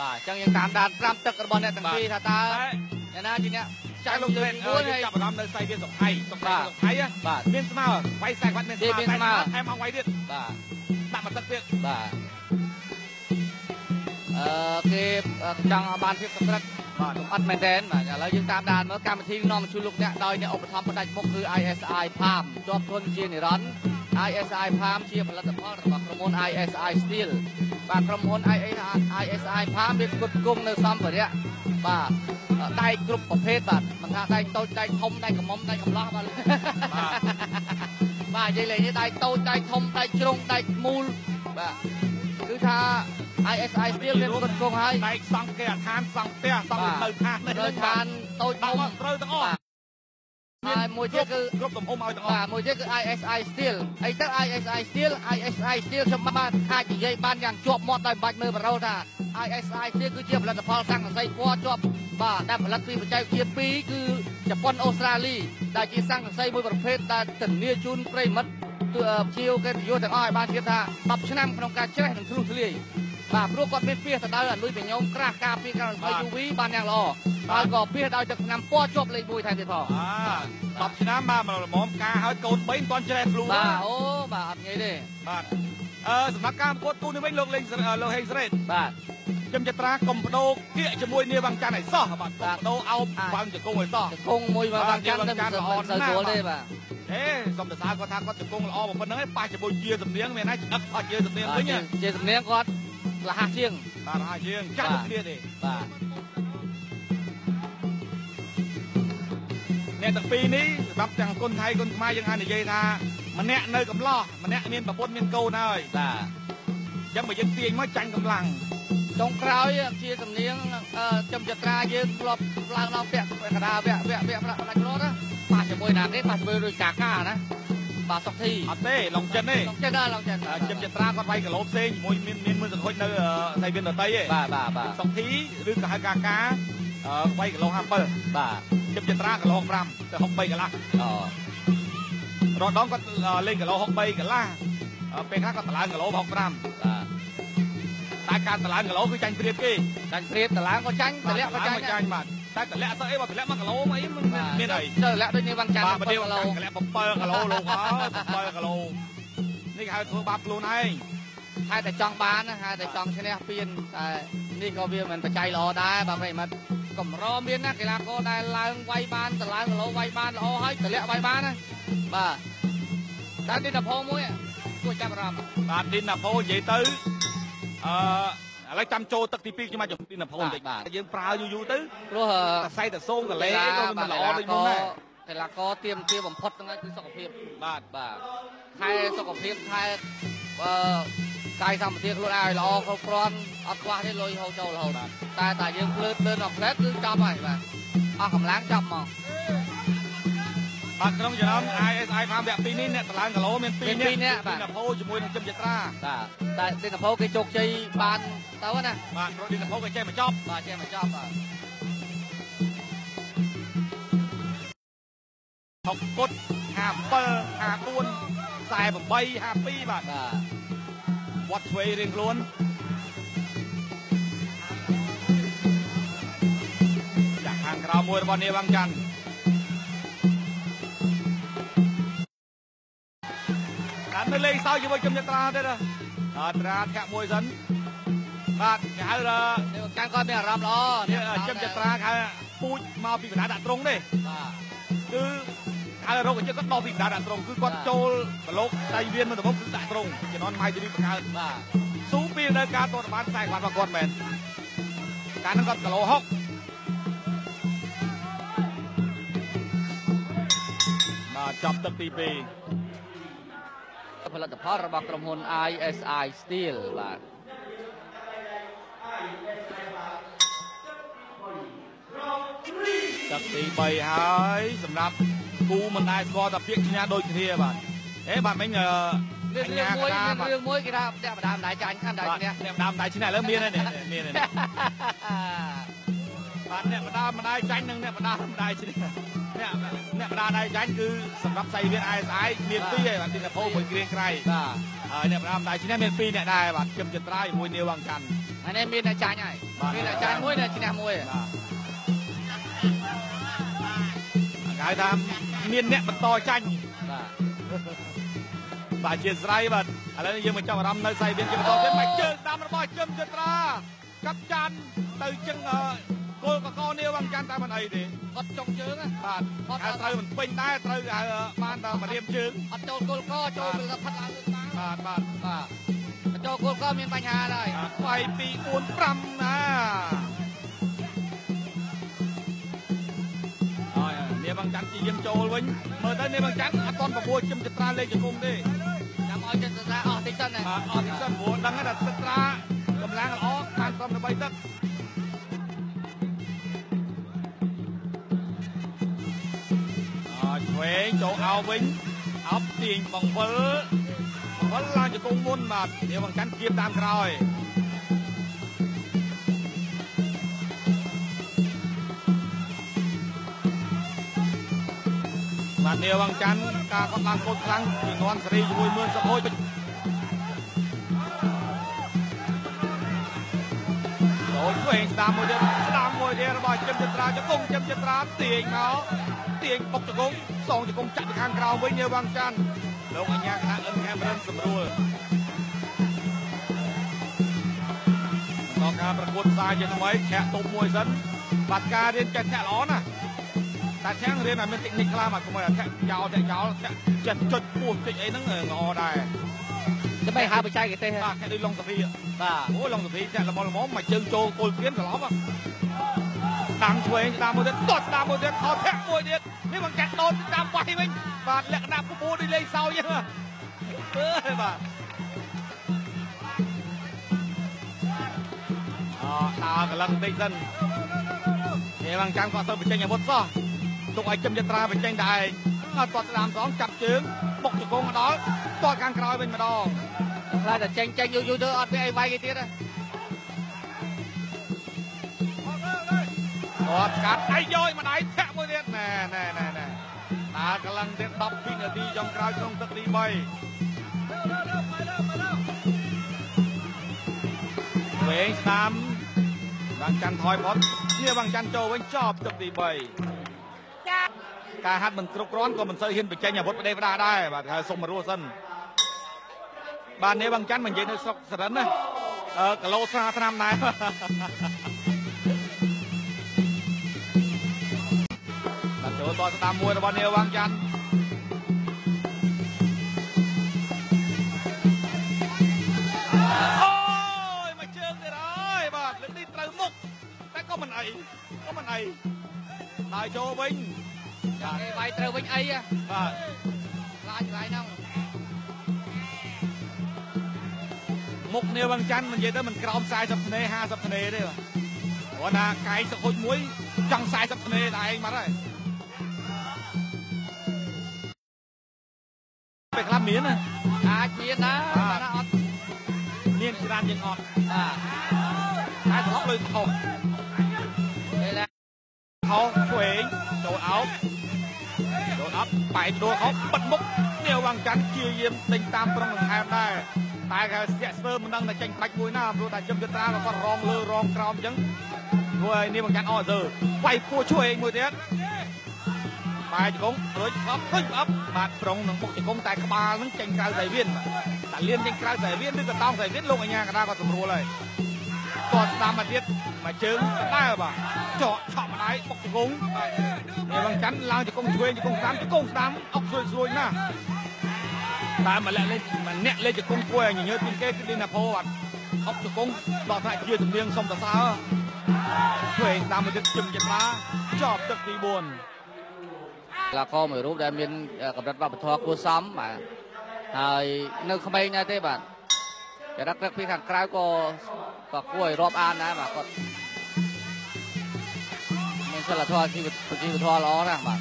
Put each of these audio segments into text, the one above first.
បាទអញ្ចឹងយើងតាមដានត្រាំទឹករបស់អ្នកទាំងពីរថាតើតែអ្នកណាជាអ្នកចាចាស់ស់លោកលើលេកនទីអឺ4យើងហើយចាប់អារម្មណ៍នៅសៃវាសុខៃសុខៃបាទសុខៃបាទមានស្មើវាយខ្សែគាត់មានស្មើទេមានស្មើតែថែមអង្គវាយទៀតបាទដាក់មកទឹកទៀតបាទអឺគេអឺចង់ឲ្យបានភាពសម្រិទ្ធ បាទអត់មែនទេបាទឥឡូវយើងតាមដានមើលកម្មវិធីនាំមកជួយលោកអ្នកដោយអ្នកឧបត្ថម្ភផ្ដាច់មុខគឺ ISI Palm ជាប់ធនជានិរន្តរ៍ ISI Palm ជាផលិតផលរបស់ក្រុមហ៊ុន ISI Steel បាទក្រុមហ៊ុន ISI Palm វាផ្គត់ផ្គង់នៅសម្ភារៈបាទដែកគ្រប់ប្រភេទបាទមិនថាដែកតូចដែកធំដែកកមុំដែកកំឡោះបាទបាទបាទនិយាយលេងនេះដែកតូចដែកធំដែកជ្រុងដែកមូលបាទគឺថា ISI Steel វាផ្គត់ផ្គង់ហើយដែកសង់គេអាឋានសង់ផ្ទះសង់បាទនៅឋាននេះលើឋានតូចធដាក់ំមកត្រូវទាំងអស់បាទហើយមួយទៀតគឺគ្រប់ទំហំឲ្យទាំងអបាស់ទមួយទៀតគឺ ISI Steel អីទៅ ISI Steel ISI Steel ខ្ញុំបានអាចនិយាយបានយ៉ាងជាប់មាត់ដោយមិនបាច់មើលបារោថា ISI Steel គឺជាផលិតផលស័ង្កសីពណ៌ជាប់បាទដែលផលិតពីបច្ចេកវិទ្យាពីរគឺជប៉ុនអូស្ត្រាលីដែលជាស័ង្កសីមួយប្រភេទដែលធានាជូនប្រិមិត្តទើបជាវកិត្តិយសទាំងអស់ឲ្យបានជឿថា10ឆ្នាំក្នុងការច្រេះនិងធ្លុះធ្លាយ បាទព្រោះគាត់មានពាសទៅដល់អនុយបញ្ញាក្រាស់ការពារការរំលាយ UV បានយ៉ាងល្អហើយក៏ពាសដោយទឹកឆ្នាំពណ៌ជាប់លេខ1ថែមទៀតផងបាទ10ឆ្នាំបាទមកល្មមការហើយកូន3មិនទាន់ជ្រេះខ្លួនបាទអូបាទអត់ងាយទេបាទអឺសម្រាប់ការប្រកួតទូនេះវិញលោកលេងសេរីលោកហេងសេរីបាទខ្ញុំចត្រាកុំបដោគៀកជាមួយនាវាងច័ន្ទឲ្យសោះបាទកុំបដោអោបបើងជង្គង់ឲ្យសោះជង្គង់មួយមកបាំងចាំទៅមិនសូវស្រួលទេបាទអេសុំទៅសើគាត់ថាគាត់ជង្គង់ល្អប៉ុណ្្នឹងឯងប៉ះជាមួយជាសំនៀងមានណាអឹកអត់ជាសំនៀងវិញជាជាសំនៀងគាត់ លះជាងបាទហើយយើងចាស់ដូចគ្នាទេបាទអ្នកទាំងពីរនេះសម្រាប់ទាំងគុនថៃគុនខ្មែរយើងអាចនិយាយថាម្នាក់នៅកំឡោះម្នាក់មានប្រពន្ធមានកូនហើយបាទអញ្ចឹងបើយើងទាញមកចាញ់កម្លាំងចុងក្រោយជាសំនៀងចំចត្រាយើងធ្លាប់ឡើងដល់ពាក់កដាវៈវៈវៈប្រាក់ផ្ដាច់រត់ណាប៉ះជាមួយណាទេប៉ះជាមួយដូចកាកាណា បាទសុកធីអត់ទេឡុងចិនទេឡងចិនដល់ឡងចិនខ្ញុំចត្រាគាត់វាយគីឡូផ្សេងជាមួយមានមានមួយសង្ហុចនៅសៃវៀនដតីឯងបាទបាទបាទសុកធីឬក៏ហៅកាកាអឺវាយគីឡូ57បាទខ្ញុំចត្រាគីឡូ5ទៅ63កន្លះអូរដងគាត់លេងគីឡូ63កន្លះពេលខ្លះគាត់តម្លើងគីឡូ65បាទតែការតម្លើងគីឡូគឺចាញ់ព្រៀបគេចាញ់ព្រៀបតឡាងក៏ចាញ់តម្លាក់ក៏ចាញ់ចាញ់បាទ តែតម្លាក់អត់ទៅអីបើតម្លាក់1គីឡូអីមិនមានអីទៅតម្លាក់ដូចនេះវាំងចាញ់បាទ7បើគីនេះឡូតម្លាក់7គីឡូលោកអើយ7គីឡូនេះគេហៅធ្វើបាបខ្លួនឯងហេតុតែចង់បានណាហេតុតែចង់ឈ្នះពៀនតែនេះក៏វាមិនបច្ច័យល្អដែរបាទប្រិមិត្តកម្រមានណាកីឡាករដែលឡើងវាយបានតឡើងគីឡូវាយបានល្អហើយតម្លាក់វាយបានណាបាទតែទីតផងមួយគួរចាប់អារម្មណ៍បាទឌីនណាផូនិយាយទៅអឺ ឥឡូវចាំចូលទឹកទី2ខ្ញុំមកជំឌីនណាផូបន្តិចយើងប្រើយូរយូរទៅព្រោះតែសៃតែសូងកលេក៏មិនល្អដូចមុនដែរកីឡាករទៀមទាបំផុតហ្នឹងហើយគឺសុខភាពបាទបាទថែសុខភាពថែអឺកាយសម្បទាខ្លួនឯងឲ្យល្អគ្រប់គ្រាន់អត់ខ្វះទេលុយហូរចូលរហូតតែតែយើងភ្លើតលឿនអស់ផ្លែតគឺចប់ហើយបាទអស់កម្លាំងចប់មក បាទក្នុងចំណោម ISI តាមវគ្គ2នេះអ្នកតម្លើងគីឡូមាន2មាននាក់ពីរនាក់បាទឌីនណាផូជាមួយនឹងជំចត្រាបាទតែទីនភោគេជោគជ័យបានទៅណាបាទព្រោះឌីនណាផូក៏ចេះមកចប់បាទចេះមកចប់បាទ60គុត57 54 48 52បាទបាទវត្តឆ្វេងរៀងខ្លួនចាក់ខាងក្រៅមួយរបស់នាវាងច័ន្ទតាមនៅលេងសើចជាមួយជំនឿត្រាទៀតអត់ត្រាធាក់មួយសិនបាទគេហៅថានេះកាន់គាត់មានអារម្មណ៍ល្អនេះជំនឿត្រាគេហៅពូជមកពីកណ្ដាលដាក់ត្រង់ទេបាទគឺហៅរោគអញ្ចឹងគាត់ដោះពីកណ្ដាលដាក់ត្រង់គឺគាត់ចូលប្រឡូកដៃវៀនមកដំបូងគឺដាក់ត្រង់ជំនាន់ម៉ៃឌីរីបង្កើតបាទស៊ូពីនៅការតតបានខ្សែគាត់របស់គាត់មែនកាលហ្នឹងគាត់គីឡូ60បាទចាប់ទឹកទី2 ផលិតផលរបស់ក្រុមហ៊ុន ISI Steel បាទទឹកទី3ហើយសម្រាប់គូមិនដែលស្គាល់តែពាក្យឈ្នះដូចគ្នាបាទអេបាទមិញអឺមានរឿងមួយមានរឿងមួយគេថាផ្ទះបដាម្ដាយចាញ់ខាន់ដែរបាទឈ្នះអ្នកម្ដាមម្ដាយឈ្នះឥឡូវមានហើយនេះមានហើយនេះ បាទអ្នកម្ដាមម្ដាយចាញ់និងអ្នកម្ដាមម្ដាយឈ្នះអ្នកអ្នកម្ដាមម្ដាយចាញ់គឺសម្រាប់សៃវៀន ISI មានពីរហើយបាទទីនភោមួយគ្រៀងក្រៃបាទហើយអ្នកម្ដាមម្ដាយឈ្នះមានពីរអ្នកដែរបាទជឹមចត្រាយជាមួយនាវវងច័ន្ទអានេះមានតែចាញ់ហើយមានតែចាញ់មួយនៅឈ្នះមួយបាទគេហៅថាមានអ្នកបន្តចាញ់បាទបាទជាស្រ័យបាទឥឡូវនេះយើងមកចាប់អារម្មណ៍នៅសៃវៀនជាបន្តទៀតមកជើងតាមរបស់ជឹមចត្រាកាប់ចាន់ទៅជឹងអឺ គោលកកនាវងច័ន្ទតែមិនអីទេអត់ចុកជើងបាទអត់ត្រូវមិនពេញដែរត្រូវហៅបានតែម្រាមជើងអត់ចូលគោលកចូលគោលកផាត់ឡើងបាទបាទបាទចូលគោលកមានបញ្ហាដែរ3 2 4 5ណានាងបងច័ន្ទជាយាមចូលវិញមើលទៅនាងបងច័ន្ទអត់ទាន់ប្រពួយជឹមចត្រាលេខជង្គង់ទេចាំឲ្យចិត្តត្រាអស់តិចសិនណាបាទអស់តិចសិនព្រោះដឹងថាចិត្តត្រាកម្លាំងល្អបានក្រុម13ទឹក ចូលអោវិញអប់ទាញបង្វិលបង្វិលឡើងជង្គង់មុនបាទនាងបางច័ន្ទគៀបតាមក្រោយបាទនាងវងច័ន្ទការគាត់ឡើងកូនខ្លាំងពីនន់សេរីជាមួយមឿនសុខូចចូលឆ្វេងស្ដាំមួយទៀតស្ដាំមួយទៀតរបស់ចិមចត្រាជង្គង់ចិមចត្រាទាញមកទាញបុកជង្គង់ សងជង្គង់ចាក់ទៅខាងក្រៅវិញនាងវងច័ន្ទលោកអញ្ញាគណៈអិនខេមរិនសម្រួលដល់ការប្រកួតផ្សាយជាថ្មីធាក់តុបមួយសិនបាត់ការរៀនចេះធាក់ល្អណាស់តែធាក់រៀនឲ្យមានតិចនិចខ្លះមកកុំឲ្យធាក់ចោលធាក់ចោលធាក់ចិត្តចុចពោះចុចអីហ្នឹងល្អដែរដើម្បីហៅបច្ចេកទេសបាទគេដូចឡុងសាភីបាទអូឡុងសាភីធាក់ល្មមល្មមមកជើងចូលគល់គៀនត្រឡ ប់តាមឆ្វេងតាមមួយទៀតតត់តាមមួយទៀតខោធាក់មួយទៀតនេះបង្កាត់ដូនតាមវាយវិញបាទលក្ខណៈពពោះដូចលេងសើចហ្នឹងអើយបាទអដើរកលឹងតិចសិននេះបងចាំគាត់ទៅបញ្ចេញអាវុធសោះទុកឲ្យចិមយត្រាបញ្ចេញតែឯងអត់គាត់ស្ដាមសងចាប់ជើងបុកជង្គង់មកដល់តតខាងក្រោយវិញម្ដងខ្លាចតែចេញចេញយូរយូរទៅអត់មានអីវាយគេទៀតទេ អត់ស្កាត់ដៃយោយម្ដាយធាក់មួយទៀតណែណែណែណែតាកលឹងទៀត12នាទីចុងក្រោយក្នុងទឹកទី3វែងស្ដាំបាំងច័ន្ទថយផុតនេះបាំងច័ន្ទចូលវិញចប់ទឹកទី3ការហាត់មិនគ្រប់គ្រាន់ក៏មិនសូវហ៊ានបញ្ចេញអាវុធប្រដេប្រដាដែរបាទហើយសុំមករស់សិនបាទនេះបាំងច័ន្ទមិននិយាយនៅស្រុកសរិនណាអឺគីឡូស្រាឆ្នាំដែរ លតស្ដាំមួយរបស់នាវងច័ន្ទអូយមកជើងទៀតហើយបាទលើកនេះត្រូវមុខតែក៏មិនអីក៏មិនអីដល់ចូលវិញចាំគេវាយត្រូវវិញអីហ៎បាទខ្លាចខ្លាចហ្នឹងមុខនាវងច័ន្ទមិននិយាយទៅមិនក្រោម40ធ្នេ50ធ្នេទេបាទព្រោះណាកាយសុខូចមួយចង់40ធ្នេតែឯងមកហើយ មានណាអាចមានណាបាទតែអត់មានច្រើនជាងអត់បាទតែត្រឡប់លើខុសពេលណាខុសឆ្វេងចូលអោបចូលអប់បែកដួលខុសបិទមុខនាវវងច័ន្ទជាយាមដេញតាមប្រុងដង្ហើមដែរតែគេស្ទាក់ស្ទើរមិនដឹងតែចេញបាច់មួយណាព្រោះតែជឹមយត្រាក៏គាត់រងលើរងក្រោមអញ្ចឹងធ្វើឲ្យនាវវងច័ន្ទអត់ទៅវាយពោះឆ្វេងមួយទៀត បែកជង្គង់រួចអប់ពេញអប់បាទប្រុងនឹងមុខជង្គង់តែក្បាលនឹងចេញក្រៅសៃវៀនតែលៀនចេញក្រៅសៃវៀនឬក៏តោងសៃវៀនលោកអញ្ញាកណ្ដាលគាត់ស្រួលហើយគាត់ស្ដាំមកទៀតមកជើងដដែលបាទចកឆក់ម្ដាយបុកជង្គង់នាងវងច័ន្ទឡើងជង្គង់ឆ្វេងជង្គង់ស្ដាំជង្គង់ស្ដាំអុកស្រួយស្រួយណាស់តែម្លាក់លេម្នាក់លេជង្គង់គួរឲ្យញញើតជាងគេគឺឌីណាផូអត់អុកជង្គង់ដល់ថ្នាក់ជាជំនាញសុំតសើឆ្វេងស្ដាំមកទៀតជឹមចិត្តណាចប់ទឹកទី4កី ឡាករមួយរូបដែលមានកម្រិតវប្បធម៌គួរសមបាទហើយនៅក្មេងដែរទេបាទចរិតក្រឹកពីខាងក្រៅក៏ក៏គួរឲ្យរាប់អានដែរបាទគាត់មានសិលធម៌ជីវជីវធម៌ល្អណាស់បាទ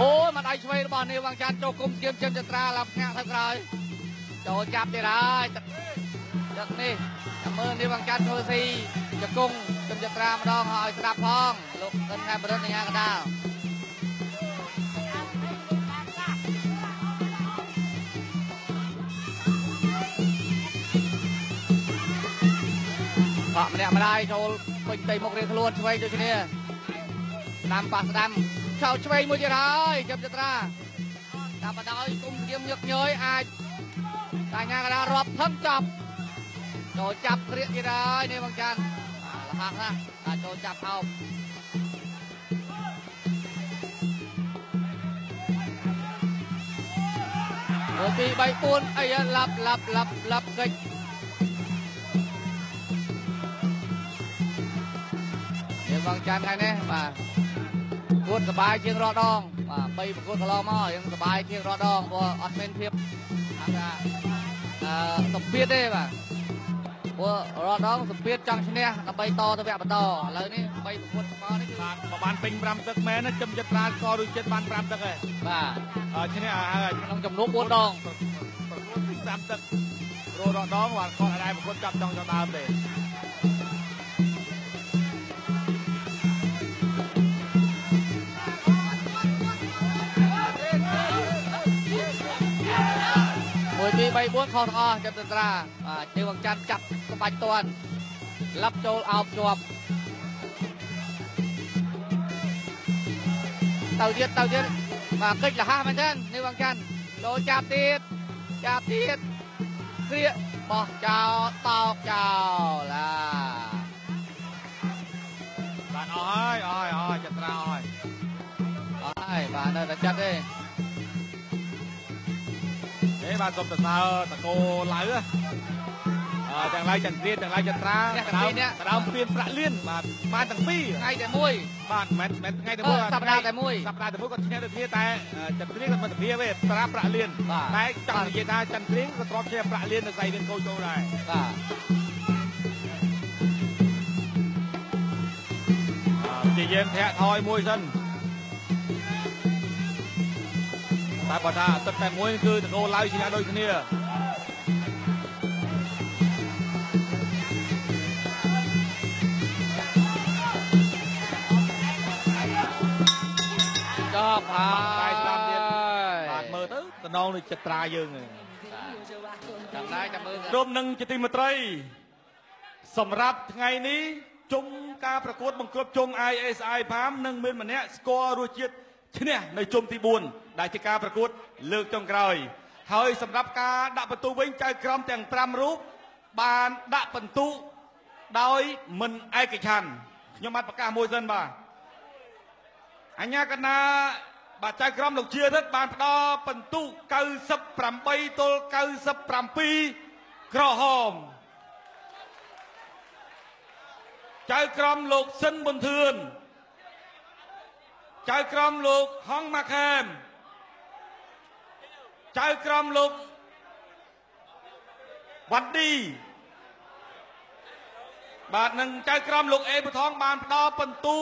អូយមកដៃឆ្វេងរបស់នាងវងចាន់ចូលគុំស្គៀមចិនចត្រាឡើងផ្ងាក់ទៅក្រោយចូលចាប់ទៀតហើយទឹក ដឹកនេះតែមើលនេះបងច័ន្ទធូស៊ីជង្គង់ចំចត្រាម្ដងឲ្យស្ដាប់ផងលោកកឹមខែបរិទ្ធនឹងអាកដាលបកម្នាក់ម្ដាយចូលពេញទីមុខរៀងខ្លួនឆ្វេងដូចគ្នាស្ដាំប៉ះស្ដាំខោឆ្វេងមួយទៀតហើយចំចត្រាតាមបដ ாய் គុំធៀមញឹកញយអាចតែញ៉ាកណ្ដាលរាប់ថឹងចប់ ចូលចាប់ក្រៀកទៀតហើយនេះបងចាន់លះណាអាចចូលចាប់ថោក1 2 3 4អីឡាប់ឡាប់ឡាប់ឡាប់កិច្ចនេះបងចាន់ថ្ងៃនេះបាទគួតសบายជាងរាល់ដងបាទ3ប្រកួតកន្លងមកយើងសบายជាងរាល់ដងព្រោះអត់មានភាពហៅថាអឺសម្ពាធទេបាទ ព្រោះរាល់ដងសម្ពាធចង់ឈ្នះដើម្បីតទៅវគ្គបន្តឥឡូវនេះ3ប្រកួតស្មើនេះគឺបាទបើបានពេញ5ទឹកមែនណាចំចិត្តប្រាស្គររួចចិត្តបាន5ទឹកហើយបាទអឺឈ្នះហើយក្នុងចំនួន4ដងប្រកួតពី5ទឹកររដងបាទគាត់អាចប្រកួតចាប់ចង់ចដើមទេ 1 2 3 4ខុសទាំងអស់ចាប់តន្ត្រាបាទជើងវងច័ន្ទចាប់ក្បាច់តាន់ឡាប់ចូលអោបជាប់ទៅទៀតទៅទៀតបាទកិច្ចលះមែនទេនេះវងច័ន្ទចូលចាប់ទៀតចាប់ទៀតគ្រាកបោះចោលតោកចោលឡាបាទអស់ហើយអស់ហើយអស់ចត្រាអស់ហើយអស់ហើយបាទនៅតែចិត្តទេទេ បាទសុំសរសើរតកោឡៅអឺទាំងឡាយចន្ទ្រាទាំងឡាយចត្រាដដើមពៀនប្រាក់លៀនបាទបានទាំងពីរថ្ងៃតែមួយបាទមិនមែនថ្ងៃតែអឺមួយសប្តាហ៍តែមួយសប្តាហ៍តែមួយគាត់ឈ្នះដូចគ្នាតែចន្ទ្រាគាត់មិនទៅវាទេប្រាប្រាក់លៀនបាទតែចង់និយាយថាចន្ទ្រាក៏ទ្របឈ្នះប្រាក់លៀននៅស្អីមានកោចូលដែរបាទព្យាយាមធាក់ថយមួយសិន តែបើថាទឹកតែមួយគឺតកោឡៅឈ្នះដូចគ្នាចប់ហើតែយស្ដាប់ទៀតបាទមើលទៅតំណងដូចចិត្តត្រាយើងហ្នឹងចាំដែរចាំមើលក្រុមនឹងជាទីមេត្រី សម្រាប់ថ្ងៃនេះជុំការប្រកួតបង្គាប់ជុំ ISI PAM នឹងមានម្នាក់ស្គាល់រសជាតិឈ្នះនៅជុំទី4 ដែលជាការប្រកួត លើកចុងក្រោយ ហើយសម្រាប់ការដាក់បន្ទុវិញចៅក្រមទាំង5រូបបានដាក់បន្ទុដោយមិនឯកច្ឆន្ទខ្ញុំបានប្រកាសមួយសិនបាទអញ្ញាកណាបាទចៅក្រមលោកជារិទ្ធបានផ្ដល់បន្ទុ98ទល់97ក្រហមចៅក្រមលោកសិនប៊ុនធឿនចៅក្រមលោកហងម៉ាខែម ចៅក្រមលោកវ៉ាន់ឌីបាទនឹងចៅក្រមលោកអេបថងបានផ្ដល់បន្ទូ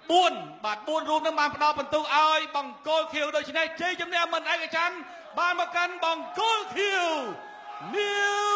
4បាទ4រូបនឹងបានផ្ដល់បន្ទូឲ្យបង្គោលខៀវដូច្នេះជ័យជំនះមិនឯកច្ឆន្ទបានមកកាន់បង្គោលខៀវ New Lanka